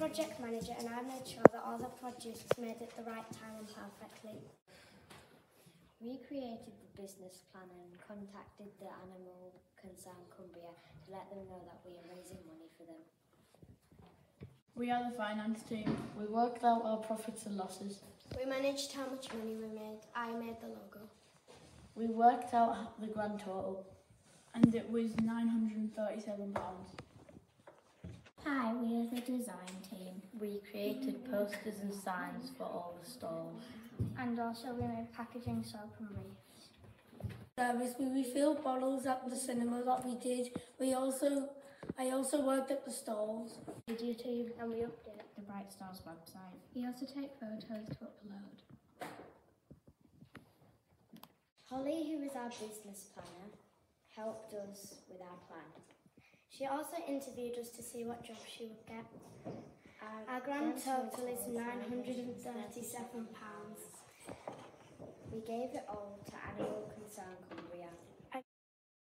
project manager and I made sure that all the produce was made at the right time and perfectly. We created the business plan and contacted the animal concern Cumbria to let them know that we are raising money for them. We are the finance team. We worked out our profits and losses. We managed how much money we made. I made the logo. We worked out the grand total. And it was £937. Hi, we are the design team. We created posters and signs for all the stalls. And also we made packaging soap and wreaths. service. We refilled bottles at the cinema that we did. We also, I also worked at the stalls. Video too, and we update. The Bright Stars website. We also take photos to upload. Holly, who is our business planner, helped us with our plan. She also interviewed us to see what job she would get. Our grand total is £937. We gave it all to Animal Concern Cumbria.